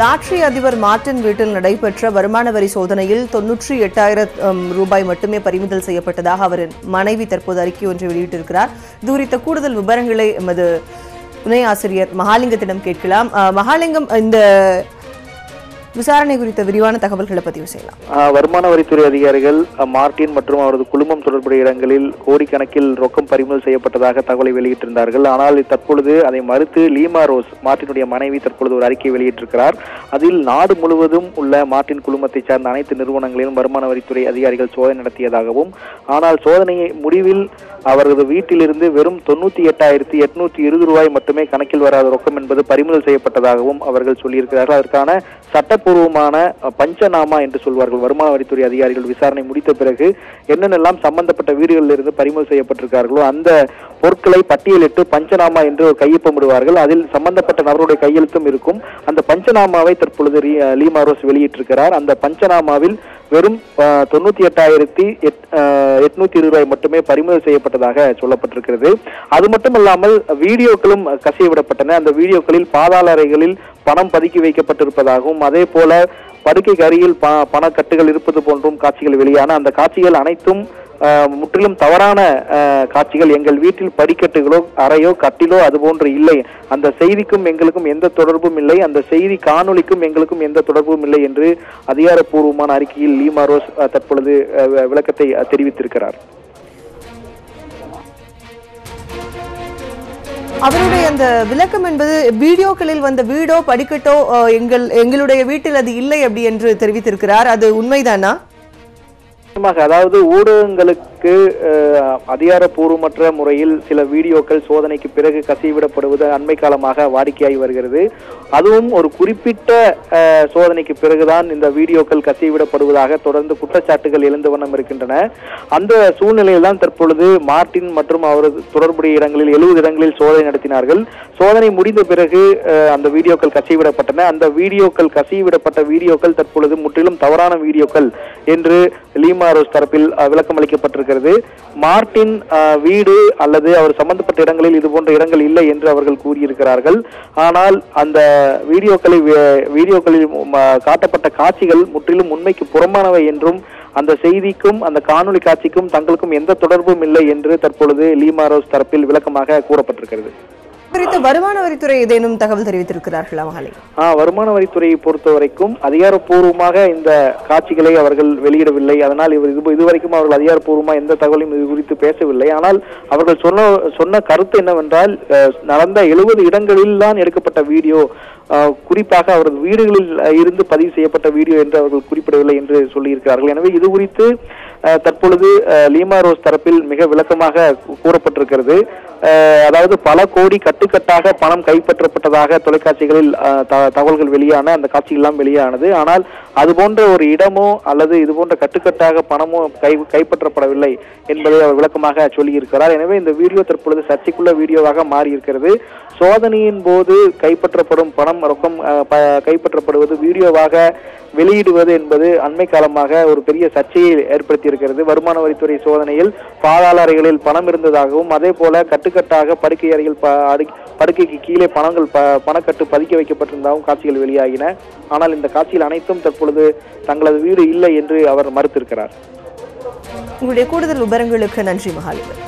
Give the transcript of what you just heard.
Lottery அதிபர் Martin வீட்டில் நடைபெற்ற வருமான வரி சோதனையில் தொன்னூற்றி எட்டாயிரம் ரூபாய் மட்டுமே பறிமுதல் செய்யப்பட்டதாக அவரின் மனைவி தற்போது அறிக்கை ஒன்றை வெளியிட்டிருக்கிறார். இது குறித்த கூடுதல் விவரங்களை எமது துணை ஆசிரியர் மகாலிங்கத்திடம் கேட்கலாம். மகாலிங்கம் இந்த விசாரணை குறித்த விரிவான தகவல்களை பதிவு செய்யலாம். வருமான வரித்துறை அதிகாரிகள் மார்டின் மார்ட்டின் மற்றும் அவரது குழுமம் தொடர்புடைய இடங்களில் கோடிக்கணக்கில் ரொக்கம் பறிமுதல் செய்யப்பட்டதாக தகவலை வெளியிட்டிருந்தார்கள். ஆனால் தற்பொழுது அதை மறுத்து லீமா ரோஸ் மார்ட்டினுடைய மனைவி தற்பொழுது ஒரு அறிக்கை வெளியிட்டிருக்கிறார். அதில் நாடு முழுவதும் உள்ள மார்ட்டின் குழுமத்தைச் சார்ந்த அனைத்து நிறுவனங்களிலும் வருமான வரித்துறை அதிகாரிகள் சோதனை நடத்தியதாகவும் ஆனால் சோதனையை முடிவில் அவரது வீட்டிலிருந்து வெறும் தொண்ணூத்தி எட்டாயிரத்தி எட்நூத்தி இருபது ரூபாய் மட்டுமே கணக்கில் வராத ரொக்கம் என்பது பறிமுதல் செய்யப்பட்டதாகவும் அவர்கள் சொல்லியிருக்கிறார்கள். அதற்கான சட்டப்பூர்வமான பஞ்சநாமா என்று சொல்வார்கள். வருமான வரித்துறை அதிகாரிகள் விசாரணை முடித்த பிறகு என்னென்னலாம் சம்பந்தப்பட்ட வீடுகளில் இருந்து பறிமுதல் செய்யப்பட்டிருக்கார்களோ அந்த பொருட்களை பட்டியலிட்டு பஞ்சநாமா என்று ஒரு கையொப்பமிடுவார்கள். அதில் சம்பந்தப்பட்ட நபருடைய கையெழுத்தும் இருக்கும். அந்த பஞ்சநாமாவை தற்பொழுது ரீ- லீமா ரோஸ் வெளியிட்டிருக்கிறார். அந்த பஞ்சநாமாவில் வெறும் தொண்ணூத்தி எட்டாயிரத்தி எட் எட்நூத்தி இருபது ரூபாய் மட்டுமே பறிமுதல் செய்யப்பட்டதாக சொல்லப்பட்டிருக்கிறது. அது மட்டும் இல்லாமல் வீடியோக்களும் கசியவிடப்பட்டன. அந்த வீடியோக்களில் பாதாள அறைகளில் பணம் பதுக்கி வைக்கப்பட்டிருப்பதாகவும் அதே போல படுக்கைக்கு அருகில் ப பணக்கட்டுகள் இருப்பது போன்றும் காட்சிகள் வெளியான அந்த காட்சிகள் அனைத்தும் முற்றிலும் தவறான காட்சிகள் எங்கள் வீட்டில் படிக்கட்டுகளோ அறையோ கட்டிலோ அது போன்று இல்லை. அந்த செய்திக்கும் எங்களுக்கும் எந்த தொடர்பும் இல்லை. அந்த செய்தி காணொளிக்கும் எங்களுக்கும் எந்த தொடர்பும் இல்லை என்று அதிகாரப்பூர்வமான அறிக்கையில் லீமா ரோஸ் தற்பொழுது விளக்கத்தை தெரிவித்திருக்கிறார். அவருடைய அந்த விளக்கம் என்பது வீடியோக்களில் வந்த வீடோ படிக்கட்டோ எங்கள் எங்களுடைய வீட்டில் அது இல்லை அப்படி என்று தெரிவித்திருக்கிறார். அது உண்மைதானா? நிச்சயமாக அதாவது ஊடகங்களுக்கு அஹ், அதிகாரப்பூர்வமற்ற முறையில் சில வீடியோக்கள் சோதனைக்கு பிறகு கசிவிடப்படுவது அண்மை காலமாக வாடிக்கையாகி வருகிறது. அதுவும் ஒரு குறிப்பிட்ட சோதனைக்கு பிறகுதான் இந்த வீடியோக்கள் கசிவிடப்படுவதாக தொடர்ந்து குற்றச்சாட்டுகள் எழுந்த வண்ணம் இருக்கின்றன. அந்த சூழ்நிலையில் தான் தற்பொழுது மார்ட்டின் மற்றும் அவரது தொடர்புடைய இடங்களில் எழுபது இடங்களில் சோதனை நடத்தினார்கள். சோதனை முடிந்த பிறகு அந்த வீடியோக்கள் கசிவிடப்பட்டன. அந்த வீடியோக்கள் கசிவிடப்பட்ட வீடியோக்கள் தற்பொழுது முற்றிலும் தவறான வீடியோக்கள் என்று லீமா ரோஸ் தரப்பில் விளக்கம் அளிக்கப்பட்டிருக்கிறது இருக்கிறது. மார்டின் வீடு அல்லது அவர் சம்பந்தப்பட்ட இடங்களில் இது போன்ற இடங்கள் இல்லை என்று அவர்கள் கூறியிருக்கிறார்கள். ஆனால் அந்த வீடியோக்களை வீடியோக்களில் காட்டப்பட்ட காட்சிகள் முற்றிலும் உண்மைக்கு புறம்பானவை என்றும் அந்த செய்திக்கும் அந்த காணொளி காட்சிக்கும் தங்களுக்கும் எந்த தொடர்பும் இல்லை என்று தற்பொழுது லீமாரோஸ் தரப்பில் விளக்கமாக கூறப்பட்டிருக்கிறது. குறித்து வருமான வரித்துறை ஏதேனும் தகவல் தெரிவித்திருக்கிறார்களா மகாலிங்கம் ஆ, வருமான வரித்துறையை பொறுத்த வரைக்கும் அதிகாரப்பூர்வமாக இந்த காட்சிகளை அவர்கள் வெளியிடவில்லை. அதனால் இவர் இது இதுவரைக்கும் அவர்கள் அதிகாரப்பூர்வமாக எந்த தகவலையும் இது குறித்து பேசவில்லை. ஆனால் அவர்கள் சொன்ன சொன்ன கருத்து என்னவென்றால் நடந்த எழுபது இடங்களில் தான் எடுக்கப்பட்ட வீடியோ. குறிப்பாக அவரது வீடுகளில் இருந்து பதிவு செய்யப்பட்ட வீடியோ என்று அவர்கள் குறிப்பிடவில்லை என்று சொல்லியிருக்கிறார்கள். எனவே இது குறித்து தற்பொழுது லீமா ரோஸ் தரப்பில் மிக விளக்கமாக கூறப்பட்டிருக்கிறது. அதாவது பல கோடி கட்டுக்கட்டாக பணம் கைப்பற்றப்பட்டதாக தொலைக்காட்சிகளில் த- தகவல்கள் வெளியான அந்த காட்சிகள்லாம் வெளியானது. ஆனால் அது போன்ற ஒரு இடமோ அல்லது இது போன்ற கட்டுக்கட்டாக பணமோ கை கைப்பற்றப்படவில்லை என்பதை அவர் விளக்கமாக சொல்லியிருக்கிறார். எனவே இந்த வீடியோ தற்பொழுது சர்ச்சைக்குள்ள வீடியோவாக மாறியிருக்கிறது. சோதனையின் போது கைப்பற்றப்படும் பணம் ரொக்கம் கைப்பற்றப்படுவது வீடியோவாக வெளியிடுவது என்பது அண்மை காலமாக ஒரு பெரிய சர்ச்சையை ஏற்படுத்தி இருக்கிறது வருமான வரித்துறை சோதனையில் பாதாள அறைகளில் பணம் இருந்ததாகவும் அதே போல கட்டுக்கட்டாக படுக்கை அறையில் படுக்கைக்கு கீழே பணங்கள் பணக்கட்டு பதுக்கி வைக்கப்பட்டிருந்தாகவும் காட்சிகள் வெளியாகின. ஆனால் இந்த காட்சிகள் அனைத்தும் தற்பொழுது தங்களது வீடு இல்லை என்று அவர் மறுத்திருக்கிறார். உங்களுடைய கூடுதல் விவரங்களுக்கு நன்றி மகாலிங்கம்.